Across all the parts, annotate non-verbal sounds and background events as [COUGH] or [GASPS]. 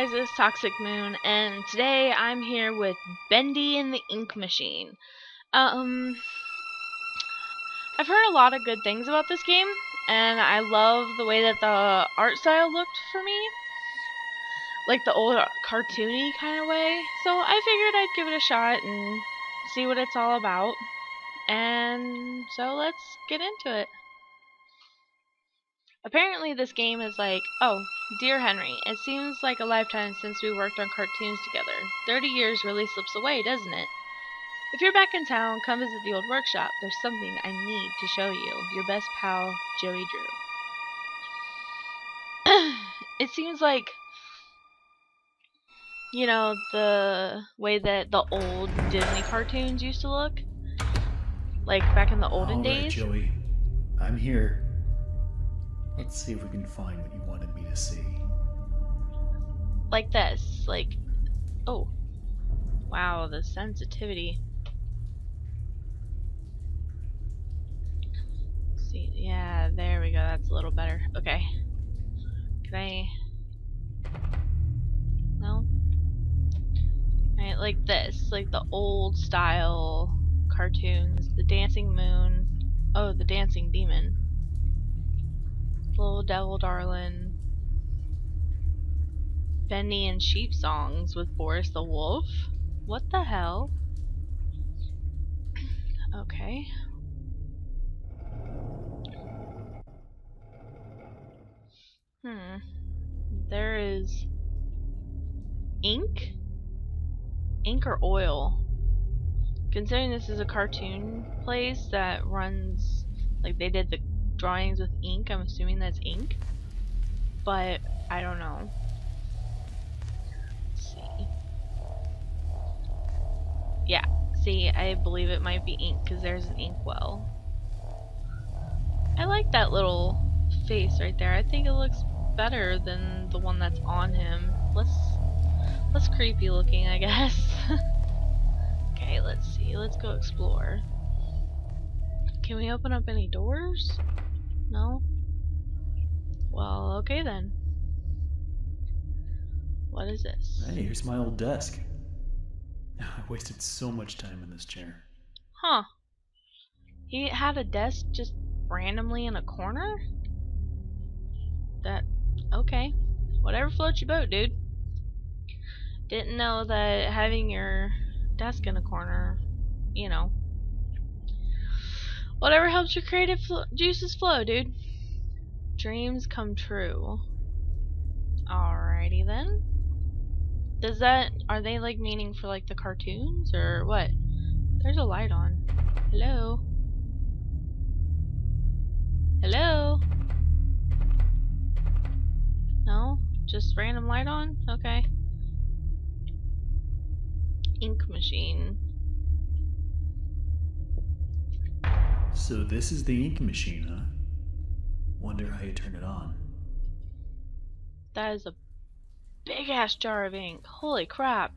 guys, it's Toxic Moon, and today I'm here with Bendy and the Ink Machine. Um, I've heard a lot of good things about this game, and I love the way that the art style looked for me. Like the old cartoony kind of way. So I figured I'd give it a shot and see what it's all about. And so let's get into it. Apparently this game is like, oh, dear Henry, it seems like a lifetime since we worked on cartoons together. Thirty years really slips away, doesn't it? If you're back in town, come visit the old workshop. There's something I need to show you. Your best pal, Joey Drew. [CLEARS THROAT] it seems like, you know, the way that the old Disney cartoons used to look. Like back in the olden right, days. Joey. I'm here. Let's see if we can find what you wanted me to see. like this. Like, oh, wow, the sensitivity. See, yeah, there we go. That's a little better. Okay. Can I? No. Right, like this, like the old style cartoons. The dancing moon. Oh, the dancing demon. Little devil darling. Bendy and Sheep songs with Boris the Wolf? What the hell? [CLEARS THROAT] Okay. Hmm. There is ink? Ink or oil? Considering this is a cartoon place that runs like they did the drawings with ink, I'm assuming that's ink. But I don't know. Let's see. Yeah, see, I believe it might be ink because there's an ink well. I like that little face right there. I think it looks better than the one that's on him. Less, less creepy looking, I guess. [LAUGHS] okay, let's see. Let's go explore. Can we open up any doors? No? Well, okay then. What is this? Hey, here's my old desk. [LAUGHS] I wasted so much time in this chair. Huh. He had a desk just randomly in a corner? That. Okay. Whatever floats your boat, dude. Didn't know that having your desk in a corner, you know. Whatever helps your creative fl juices flow, dude. Dreams come true. Alrighty then. Does that are they like meaning for like the cartoons or what? There's a light on. Hello? Hello? No? Just random light on? Okay. Ink machine. So this is the ink machine, huh? Wonder how you turn it on. That is a big ass jar of ink. Holy crap.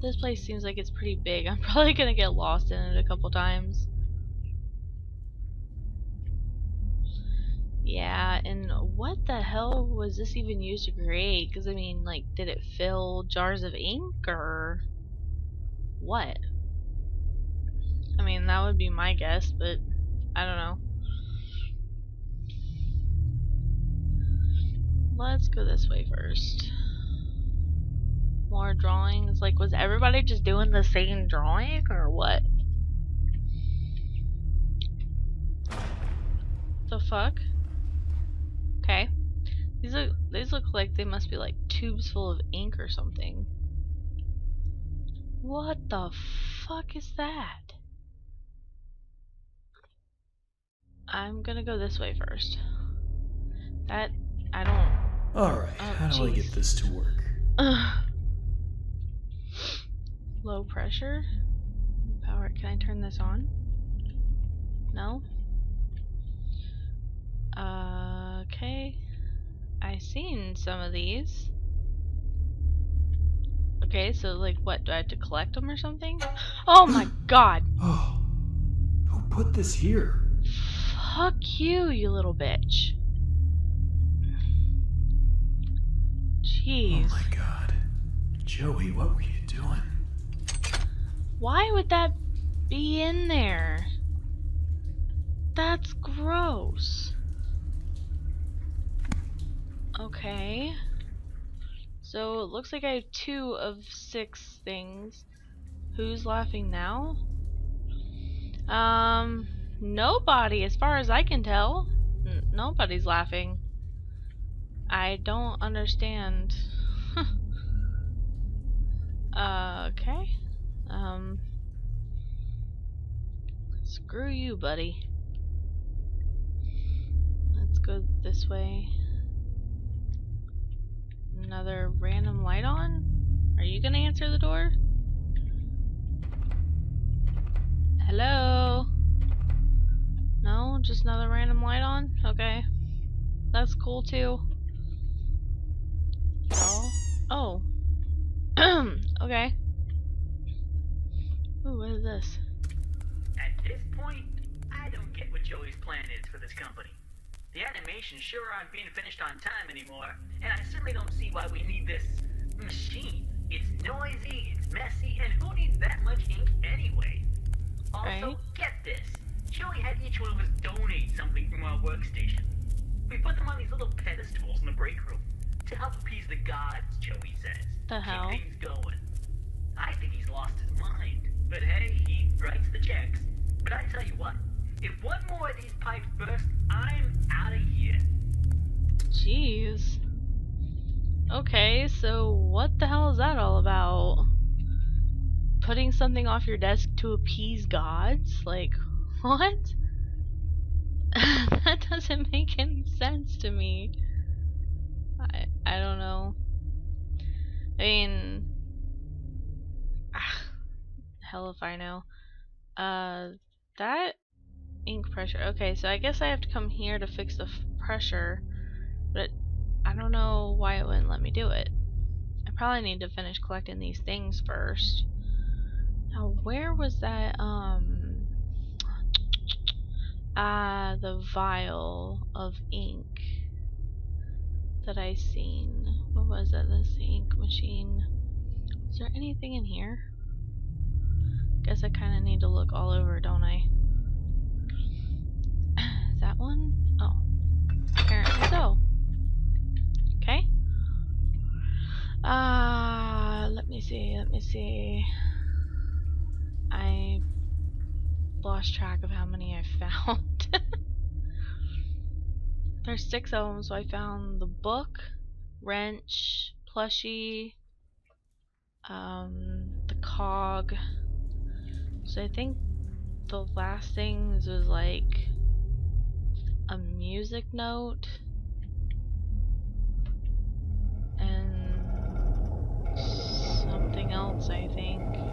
This place seems like it's pretty big. I'm [LAUGHS] probably gonna get lost in it a couple times. Yeah, and what the hell was this even used to create? Because, I mean, like, did it fill jars of ink, or what? I mean, that would be my guess, but I don't know. Let's go this way first. More drawings. Like, was everybody just doing the same drawing, or what? The fuck? Okay. These look these look like they must be like tubes full of ink or something. What the fuck is that? I'm gonna go this way first. That I don't Alright, Oh, how do I get this to work? Ugh. [SIGHS] Low pressure. Power. Can I turn this on? No. Uh, okay. I seen some of these. Okay, so like, what? Do I have to collect them or something? [GASPS] Oh my [GASPS] god! Oh, who put this here? Fuck you, you little bitch. Jeez. Oh my god. Joey, what were you doing? Why would that be in there? That's gross. Okay. So it looks like I have two of six things. Who's laughing now? Um, nobody, as far as I can tell. N nobody's laughing. I don't understand. uh, [LAUGHS] okay. Um, screw you, buddy. Let's go this way. Another random light on? Are you gonna answer the door? Hello? No? Just another random light on? Okay. That's cool too. Oh. Oh. [CLEARS THROAT] okay. Ooh, what is this? At this point, I don't get what Joey's plan is for this company. The animations sure aren't being finished on time anymore, and I certainly don't see why we need this machine. It's noisy, it's messy, and who needs that much ink anyway? Also, Right. get this. Joey had each one of us donate something from our workstation. We put them on these little pedestals in the break room to help appease the gods, Joey says. The Keep hell? things going. I think he's lost his mind. But hey, he writes the checks. But I tell you what, if one more of these pipes burst, I'm out of here. Jeez. Okay, so what the hell is that all about? Putting something off your desk to appease gods? Like, what? [LAUGHS] that doesn't make any sense to me. I I don't know. I mean, ah, hell if I know. Uh, that ink pressure. Okay, so I guess I have to come here to fix the pressure, but I don't know why it wouldn't let me do it. I probably need to finish collecting these things first. Now, where was that, um, ah, the vial of ink that I seen. What was it? This ink machine. Is there anything in here? Guess I kind of need to look all over, don't I? Is [SIGHS] that one? Oh. Apparently so. Okay. Uh, let me see, let me see. I lost track of how many I [LAUGHS] found. There's six of them, so I found the book, wrench, plushie, um, the cog. So I think the last things was like a music note and something else, I think.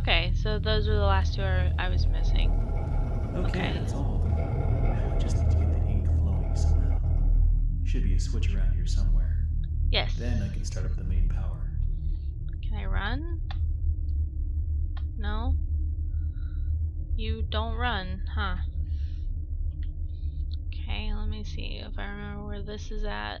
Okay, so those were the last two I was missing. Okay, Okay. that's all. Now, just need to get the ink flowing somehow. Should be a switch around here somewhere. Yes. Then I can start up the main power. Can I run? No? You don't run, huh? Okay, let me see if I remember where this is at.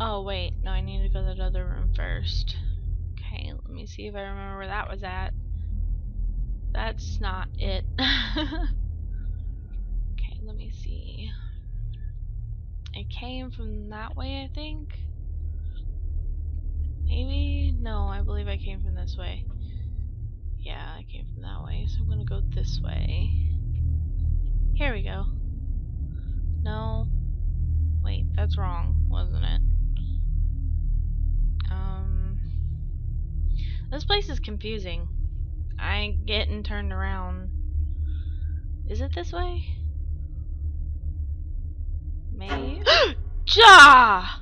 Oh, wait. No, I need to go to the other room first. Okay, let me see if I remember where that was at. That's not it. [LAUGHS] okay, let me see. It came from that way, I think. Maybe? No, I believe I came from this way. Yeah, I came from that way, so I'm gonna go this way. Here we go. No. Wait, that's wrong, wasn't it? This place is confusing. I ain't getting turned around. Is it this way? Maybe. [GASPS] Ja!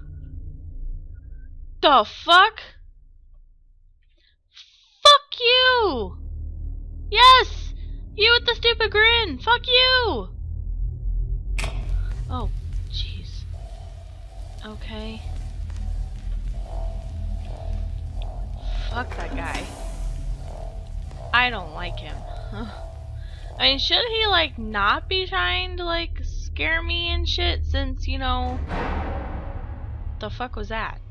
The fuck? Fuck you! Yes! You with the stupid grin! Fuck you! Oh, jeez. Okay. Fuck that guy. I don't like him. [SIGHS] I mean, should he, like, not be trying to, like, scare me and shit since, you know... The fuck was that?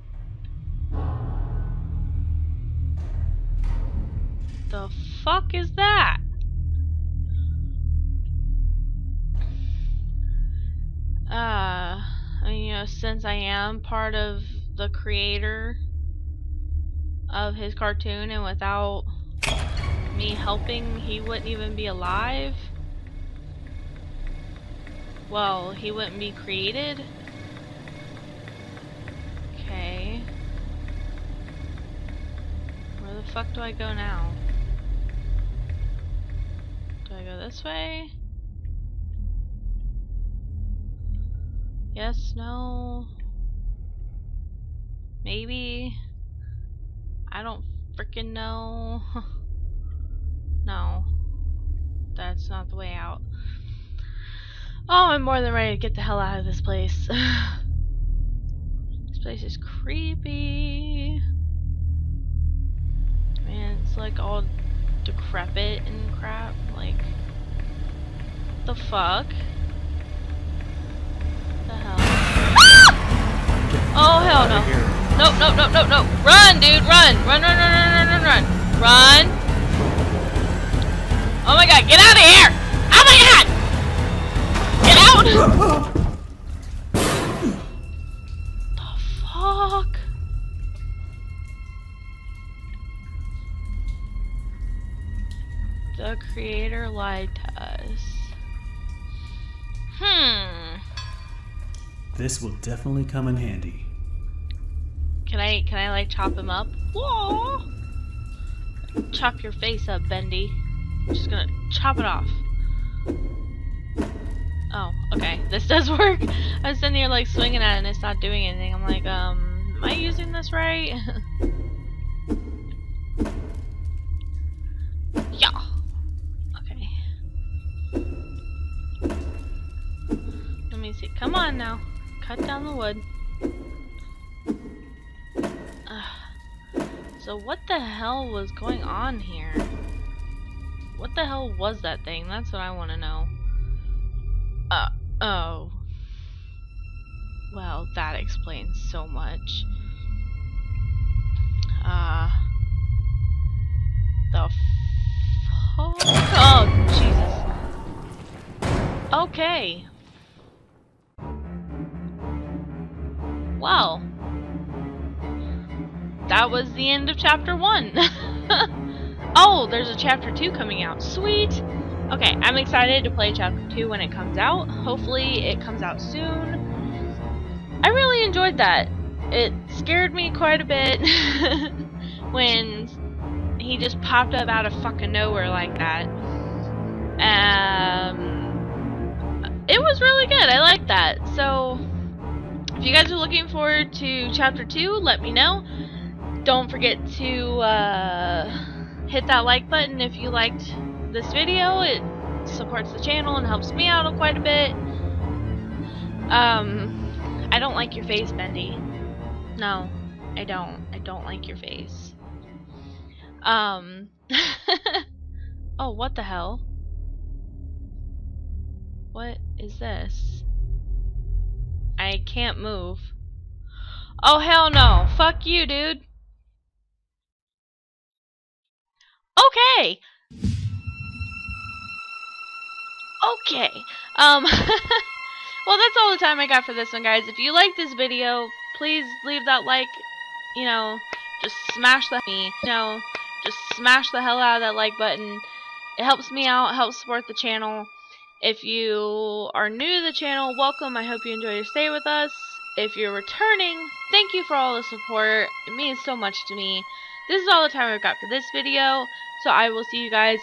The fuck is that? Uh, you know, since I am part of the creator of his cartoon and without me helping, he wouldn't even be alive. Well, he wouldn't be created. Okay. Where the fuck do I go now? Do I go this way? Yes, no. Maybe. I don't freaking know. [LAUGHS] no. That's not the way out. Oh, I'm more than ready to get the hell out of this place. [SIGHS] this place is creepy. Man, it's like all decrepit and crap. Like, the fuck? The hell? Oh hell no! no, no, no, no, no. Run, dude, run. Run, run, run, run, run, run, run. Run! Oh my god, get out of here! Oh my god! Get out! [LAUGHS] the fuck? The creator lied to us. Hmm. This will definitely come in handy. Can I can I like chop him up? Whoa! Chop your face up, Bendy. I'm just gonna chop it off. Oh, okay. [LAUGHS] This does work. I was sitting here like swinging at it and it's not doing anything. I'm like, um, am I using this right? [LAUGHS] yeah. Okay. Let me see. Come on now. Cut down the wood. So what the hell was going on here? What the hell was that thing? That's what I want to know. Uh, oh. Well, that explains so much. Uh, the fuck? Oh, Jesus. Okay. Well that was the end of chapter one. [LAUGHS] oh, there's a chapter two coming out. Sweet. Okay, I'm excited to play chapter two when it comes out. Hopefully it comes out soon. I really enjoyed that. It scared me quite a bit [LAUGHS] when he just popped up out of fucking nowhere like that. Um, it was really good. I like that. So, if you guys are looking forward to chapter 2, let me know don't forget to uh, hit that like button if you liked this video. It supports the channel and helps me out quite a bit. Um, I don't like your face, Bendy. No, I don't. I don't like your face. Um, [LAUGHS] oh, what the hell? What is this? I can't move. Oh, hell no. Fuck you, dude. Okay. Okay. Um, [LAUGHS] well, that's all the time I got for this one, guys. If you like this video, please leave that like, you know, just smash the, you know, just smash the hell out of that like button. It helps me out, helps support the channel. If you are new to the channel, welcome. I hope you enjoy your stay with us. If you're returning, thank you for all the support. It means so much to me. This is all the time I've got for this video. So I will see you guys